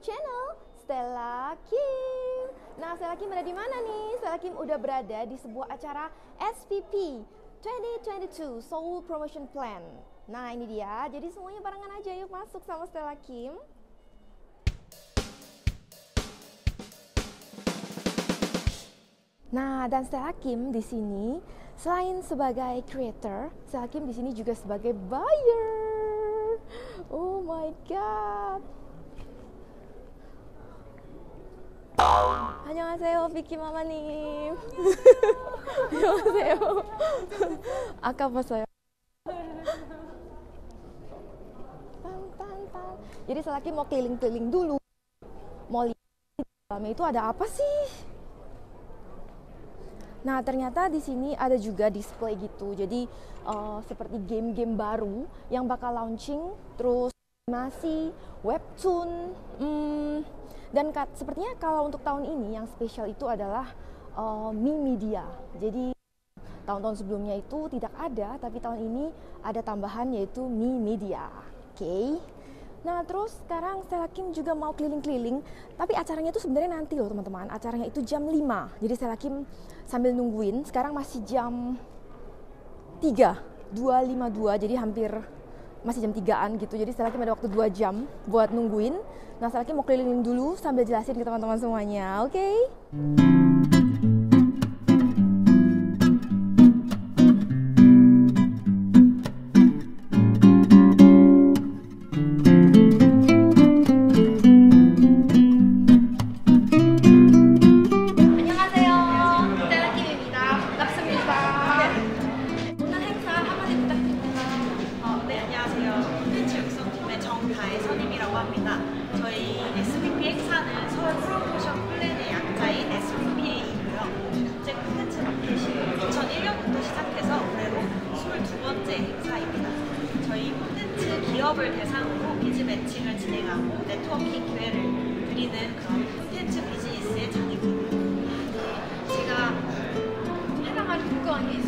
channel Stella Kim. Nah, Stella Kim ada di mana nih? Stella Kim udah berada di sebuah acara SPP 2022 Seoul Promotion Plan. Nah, ini dia. Jadi semuanya barengan aja yuk masuk sama Stella Kim. Nah, dan Stella Kim di sini selain sebagai creator, Stella Kim di sini juga sebagai buyer. Oh my god. 안녕하세요, 비키 마마님. 안녕하세요. 아까 봤어요. Tan-tan-tan. Jadi Selaki mau keliling-keliling dulu. Mau lihat di dalamnya itu ada apa sih? Nah, ternyata di sini ada juga display gitu. Jadi uh, seperti game-game baru yang bakal launching, terus animasi, webtoon, hmm, dan kat, sepertinya kalau untuk tahun ini yang spesial itu adalah uh, Mi Media. Jadi tahun-tahun sebelumnya itu tidak ada, tapi tahun ini ada tambahan yaitu Mi Media. Oke. Okay. Nah terus sekarang Stella Kim juga mau keliling-keliling, tapi acaranya itu sebenarnya nanti loh teman-teman. Acaranya itu jam 5, jadi Stella Kim sambil nungguin. Sekarang masih jam 3, 2.52, jadi hampir masih jam 3an gitu. Jadi Kim ada waktu 2 jam buat nungguin. Nah Kim mau keliling dulu sambil jelasin ke teman-teman semuanya, oke? Okay?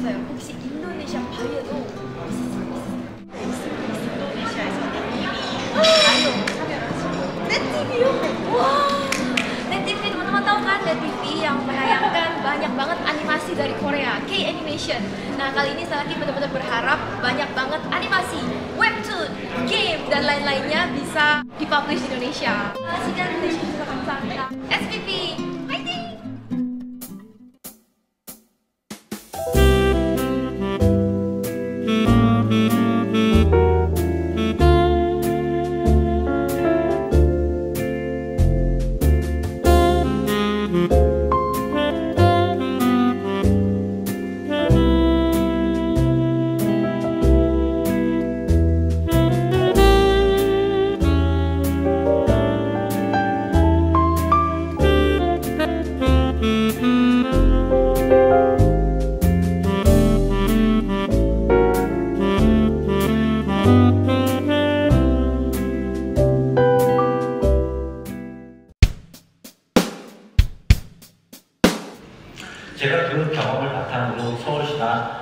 있어요. 혹시 인도네시아 바이어도 인도네시아에서는 이미 바이오 참여를 하시고 넷TV요? 와 넷TV teman-teman tahu kan 넷TV yang menayangkan banyak banget animasi dari Korea K-Animation Nah kali ini Salaki benar-benar berharap banyak banget animasi, webtoon, game, dan lain-lainnya bisa dipublish di Indonesia Kasihkan Indonesia juga kamsahamnida SPP,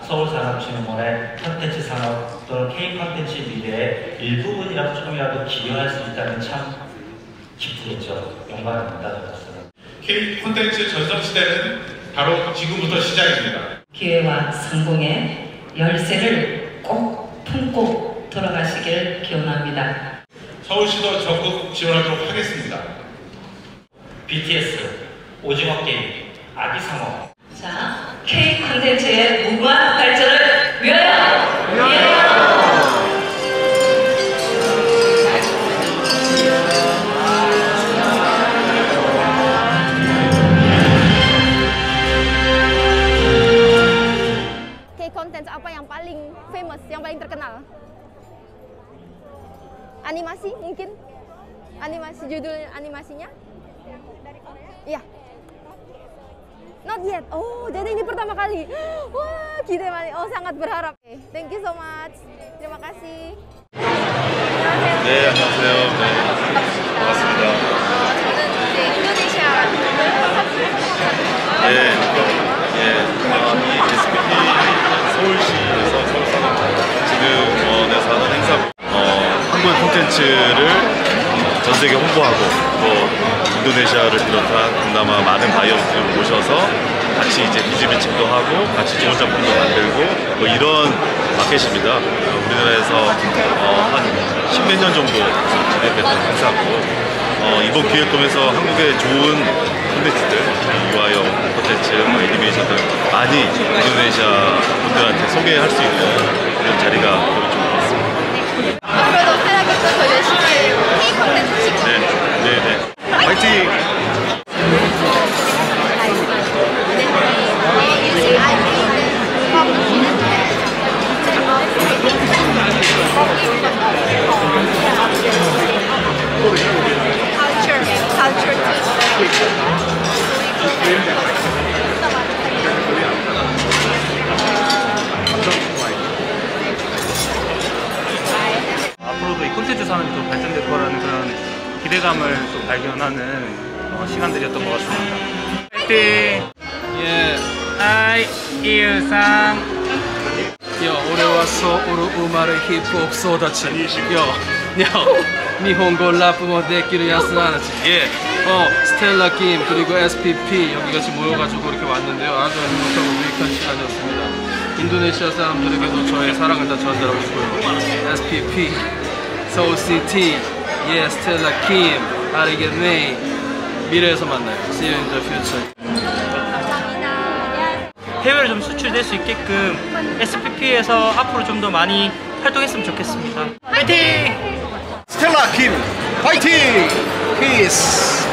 서울산업진흥원의 콘텐츠 산업 또는 K 콘텐츠 미래의 일부분이라도 조금이라도 기여할 수 있다면 참 기쁘겠죠. 영광입니다. 저로서는. K 콘텐츠 전성시대는 바로 지금부터 시작입니다. 기회와 성공의 열쇠를 꼭 품고 돌아가시길 기원합니다. 서울시도 적극 지원하도록 하겠습니다. BTS, 오징어 게임, 아기상어, 자, K 콘텐츠의 무궁한 발전을 위하여! 위하여! K-content apa yang paling famous, yang paling terkenal? Animasi mungkin? Animasi judul animasinya? Iya. Not yet. Oh, jadi ini pertama kali. Wah, kita Oh, sangat berharap. Okay, Thank you so much. Terima kasih. 네, 안녕하세요. 네, 반갑습니다. 저는 이제 인도네시아 예, 예, 아, 이 SPP 서울시에서 서울산업진흥원에서 하는 행사, 어, 한국의 콘텐츠를 전 세계 홍보하고 또 인도네시아를 비롯한 동남아 많은 바이어들을 모셔서 같이 이제 비즈 매칭도 하고 같이 좋은 작품도 만들고 뭐 이런 마켓입니다. 어, 우리나라에서 어, 한 십몇 년 정도 진행됐던 행사고 어, 이번 기회를 통해서 한국의 좋은 콘텐츠들, 유아용 콘텐츠, 뭐 애니메이션 등 많이 인도네시아 분들한테 소개할 수 있는 그런 자리가 앞으로도 이 콘텐츠 산업이 더 발전될 거라는 그런 기대감을 또 발견하는 어, 시간들이었던 것 같습니다. 파이팅! 예, 아이, 이유상. いや俺はソウル生まれヒップホップ育ちいやいや日本語ラップもできるやつなんです예 어, 스텔라 김 그리고 SPP 여기 같이 모여가지고 이렇게 왔는데요 아주 행복하고 유익한 시간이었습니다 인도네시아 사람들에게도 저의 사랑을 다 전달하고 싶고요 SPP 서울 시티 예 스텔라 김 알겠네 미래에서 만나요 See you in the future 해외로 좀 수출될 수 있게끔 SPP에서 앞으로 좀 더 많이 활동했으면 좋겠습니다. 파이팅! 스텔라 김 파이팅! 피스!